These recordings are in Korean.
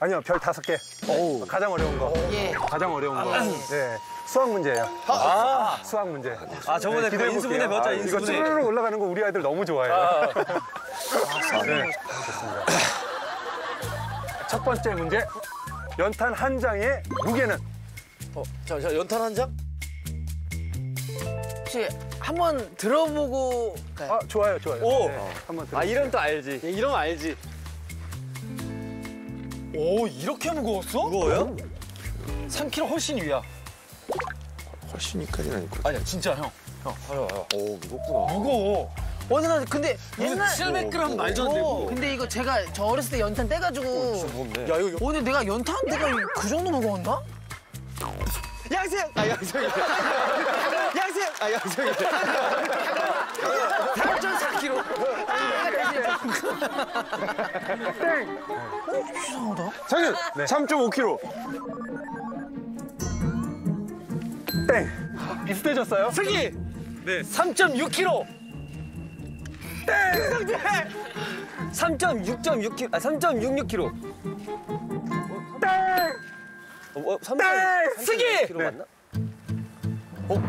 아니요, 별 다섯 개. 가장 어려운 거. 예. 가장 어려운 거. 네. 수학 문제예요. 아, 수학 문제. 아 저번에 네, 그 기대해 인수분해. 배웠죠, 아, 이거 인수분해. 쭈르륵 올라가는 거 우리 아이들 너무 좋아해요. 네, 좋습니다. 첫 번째 문제. 연탄 한 장의 무게는? 어, 자, 자, 연탄 한 장? 혹시 한번 들어보고 갈까요? 아, 좋아요, 좋아요. 오. 네, 한번 들어. 아 이름 또 알지. 예, 이러면 알지. 오 이렇게 무거웠어? 무거워요? 3kg 훨씬 위야. 훨씬이까지는 아니고. 아니야 진짜 형. 오 무겁구나. 무거워. 어, 나 근데 옛날 700g 말도 안 어, 되고. 근데 이거 제가 저 어렸을 때 연탄 떼가지고 무겁네. 야, 이거 어, 근데 내가 연탄 떼가 그 정도 무거웠나? 양생! 아, 양생이. 양생! 아, 양생이. 4.4kg. 땡! 이상하다. 장현 네. 3.5kg. 땡! 비슷해졌어요? 승희. 네. 3.6kg. 땡. 3.6.6kg. 아 3.66kg. 땡! 어, 어, 3. 땡! 승희. 네. 맞나? 어?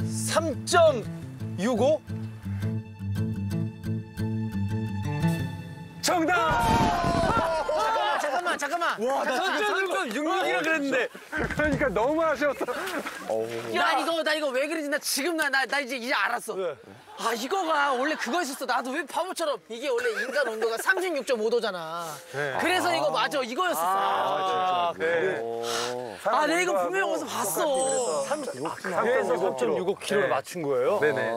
3.65? 정답! 아, 잠깐만, 잠깐만. 와, 나 진짜 3.66이라 그랬는데. 그러니까 너무 아쉬웠어. 나 이거 나 이거 왜 그런지 나 지금 나 나 나 이제 이제 알았어. 아 이거가 원래 그거 있었어. 나도 왜 바보처럼 이게 원래 인간 온도가 36.5도잖아. 그래서 이거 맞아 이거였었어. 아, 네. 내가 이거 분명히 어디서 봤어. 그래서 그래서 3.65kg를 맞춘 거예요? 네네.